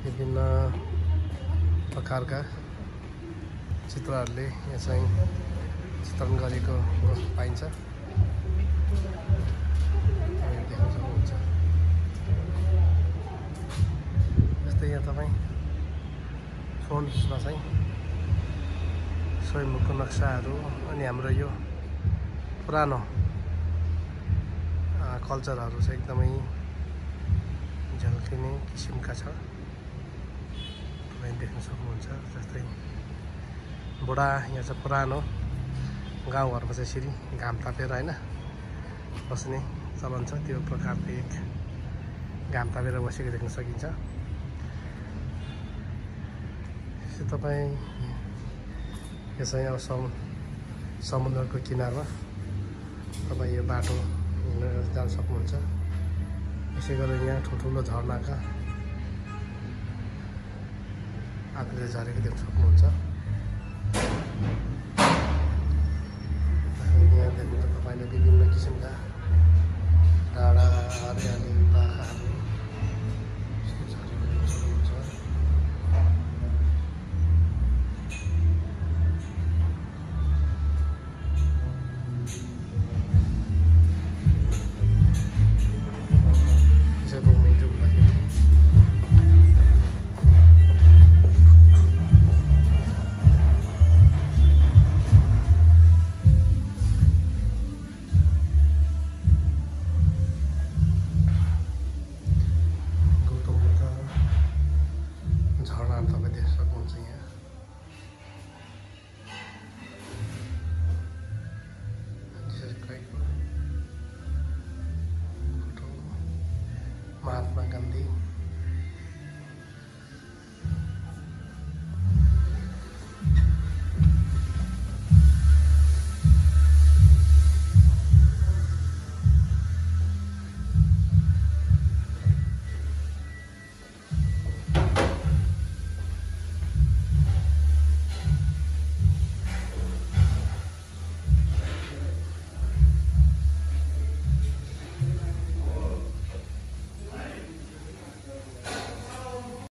विभिन्न प्रकारका चित्रहरूले यहाँ चाहिँ चित्रण गरेको पाइन्छ। जस्तै यहाँ तपाईँ फोन्समा चाहिँ स्वयम्भूको नक्साहरू अनि हाम्रो यो पुरानो कल्चरहरू चाहिँ एकदमै झल्किने किसिमका छ। तपाईँ देख्न सक्नुहुन्छ जस्तै बुढा यहाँ चाहिँ पुरानो गाउँघरमा चाहिँ यसरी घाम तापेर होइन बस्ने चलन छ। त्यो प्रकारको एक घाम तापेर बसेको देख्न सकिन्छ। यसो तपाईँ यो चाहिँ अब सम समुद्रको किनारमा तपाईँ यो बाटो हिँडेर जान सक्नुहुन्छ। यसै गरेर यहाँ ठुल्ठुलो झरनाका आफूले झरेको देख्न सक्नुहुन्छ। हामी यहाँ देख्नुहुन्छ तपाईँले विभिन्न किसिमका डाँडा हरियाली